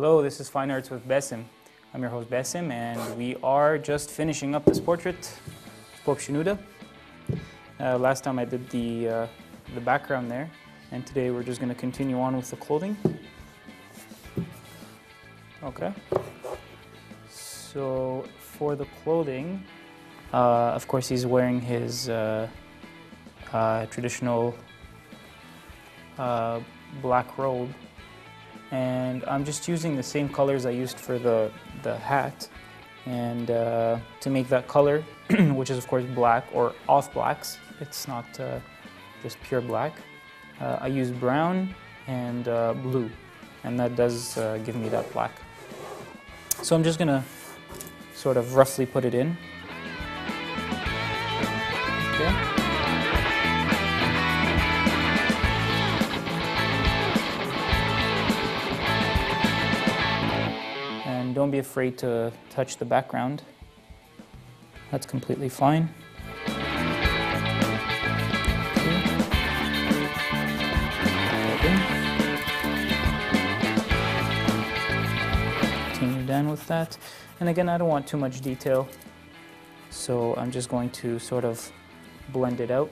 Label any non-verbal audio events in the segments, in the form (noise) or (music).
Hello, this is Fine Arts with Besim. I'm your host Besim, and we are just finishing up this portrait of Pope Shenouda. Uh, last time I did the, uh, the background there, and today we're just going to continue on with the clothing. Okay. So for the clothing, uh, of course he's wearing his uh, uh, traditional uh, black robe and I'm just using the same colors I used for the, the hat. And uh, to make that color (clears throat) which is of course black or off blacks it's not uh, just pure black uh, I use brown and uh, blue. And that does uh, give me that black. So I'm just gonna sort of roughly put it in don't be afraid to touch the background. That's completely fine. Continue down with that. And again, I don't want too much detail, so I'm just going to sort of blend it out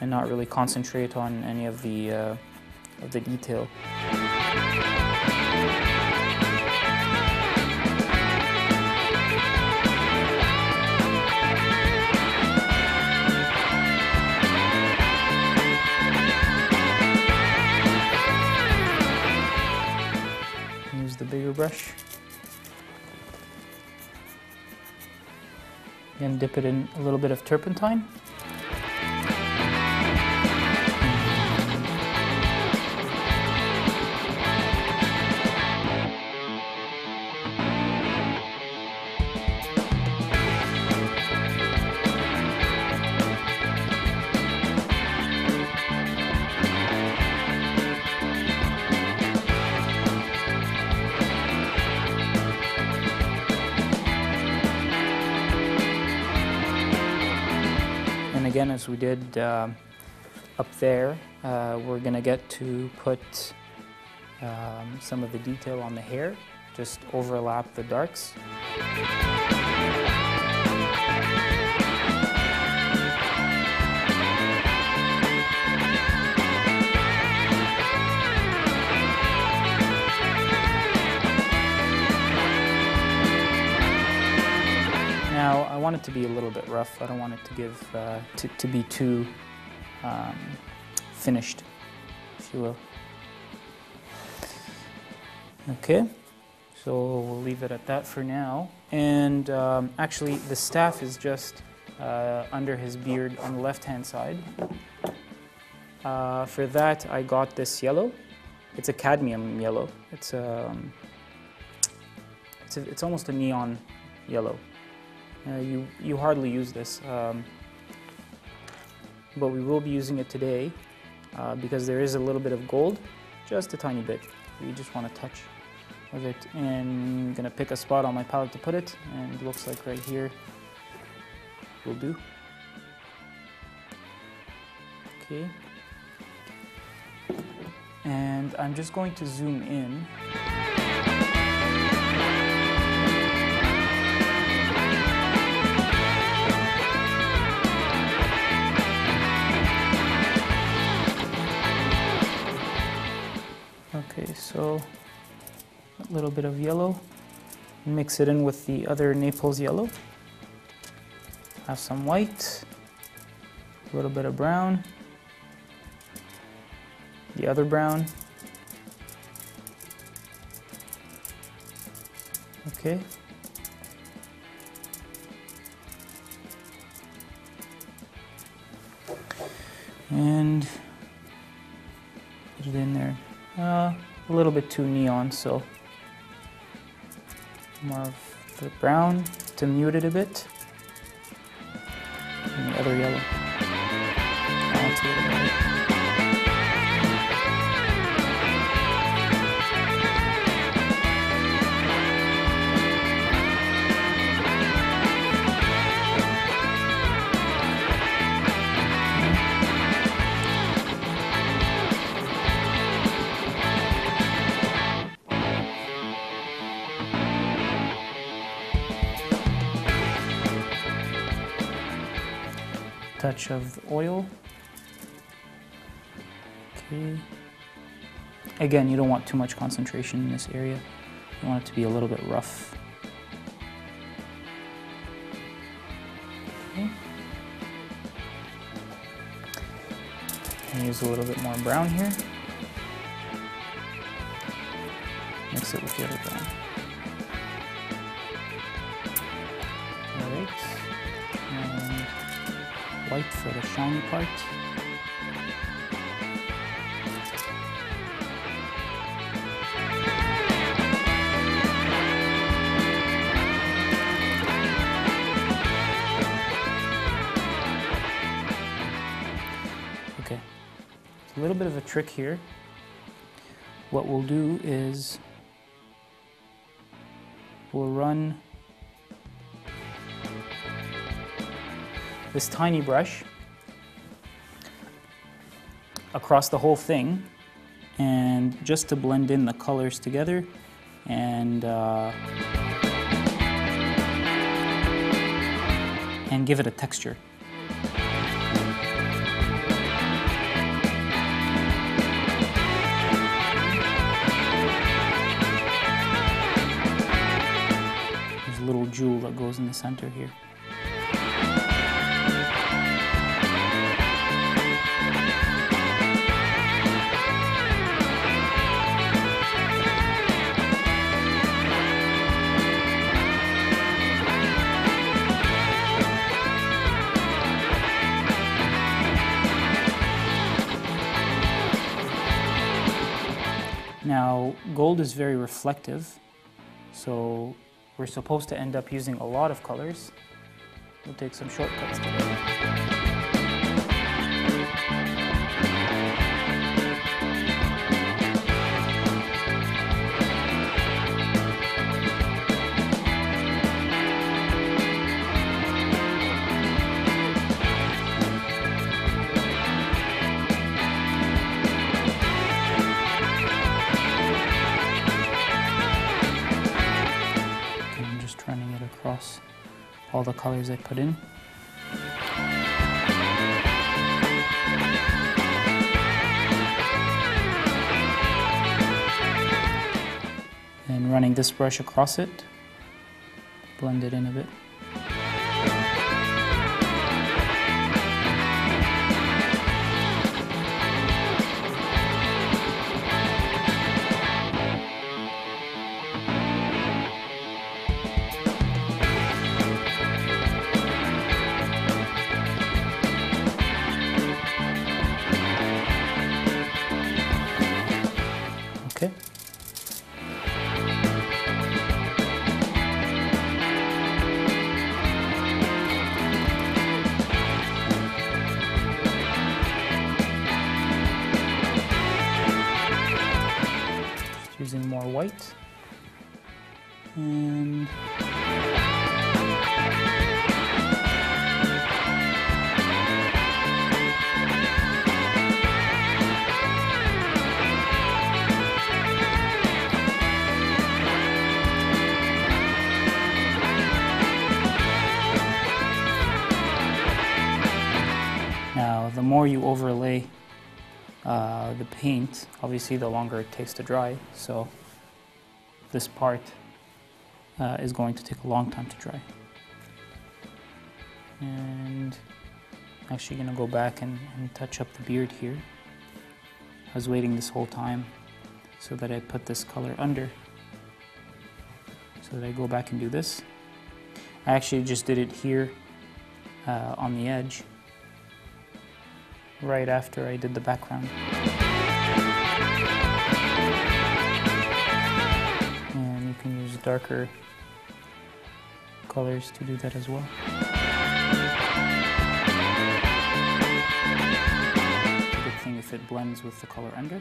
and not really concentrate on any of the, uh, of the detail. Brush. And dip it in a little bit of turpentine. As we did uh, up there, uh, we're going to get to put um, some of the detail on the hair, just overlap the darks. Want it to be a little bit rough. I don't want it to give, uh, to, to be too um, finished, if you will. Okay, so we'll leave it at that for now. And um, actually, the staff is just uh, under his beard on the left-hand side. Uh, for that, I got this yellow. It's a cadmium yellow. It's, um, it's, a, it's almost a neon yellow. Uh, you, you hardly use this, um, but we will be using it today uh, because there is a little bit of gold, just a tiny bit. You just want to touch with it. And I'm going to pick a spot on my palette to put it, and it looks like right here will do. Okay. And I'm just going to zoom in. So a little bit of yellow. Mix it in with the other Naples yellow. Have some white, a little bit of brown, the other brown. Okay. And put it in there. Uh, a little bit too neon, so more of the brown to mute it a bit. And the other yellow. Of oil. Okay. Again, you don't want too much concentration in this area. You want it to be a little bit rough. Okay. And use a little bit more brown here. Mix it with the other brown. White for the shiny part. Okay, a little bit of a trick here. What we'll do is we'll run this tiny brush across the whole thing and just to blend in the colors together and uh, and give it a texture. There's a little jewel that goes in the center here. Gold is very reflective, so we're supposed to end up using a lot of colors. We'll take some shortcuts today. All the colors I put in. And running this brush across it, blend it in a bit. White. And Now, the more you overlay uh, the paint, obviously the longer it takes to dry. So this part uh, is going to take a long time to dry. And I'm actually gonna go back and, and touch up the beard here. I was waiting this whole time so that I put this color under. So that I go back and do this. I actually just did it here uh, on the edge right after I did the background. Darker colors to do that as well. Good thing if it blends with the color under.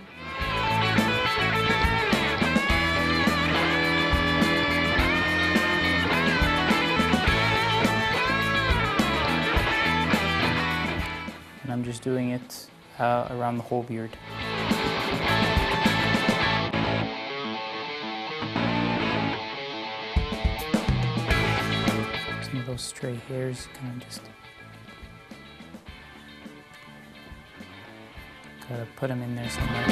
And I'm just doing it uh, around the whole beard. Those stray hairs kind of just Gotta put them in there somewhere.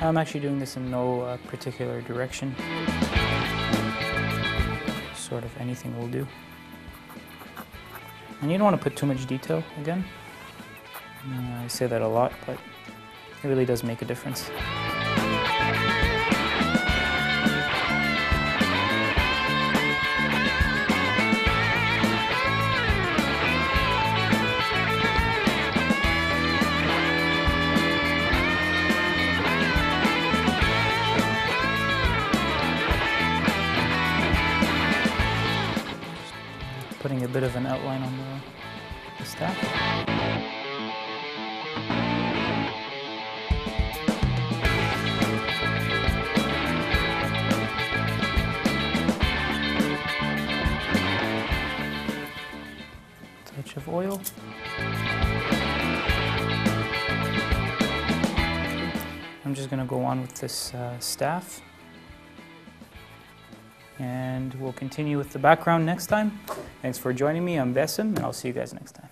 I'm actually doing this in no uh, particular direction. Sort of anything will do. And you don't want to put too much detail again. I say that a lot, but it really does make a difference. Putting a bit of an outline on the, the staff. Touch of oil. I'm just gonna go on with this uh, staff. And we'll continue with the background next time. Thanks for joining me. I'm Besim, and I'll see you guys next time.